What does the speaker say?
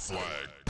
flag.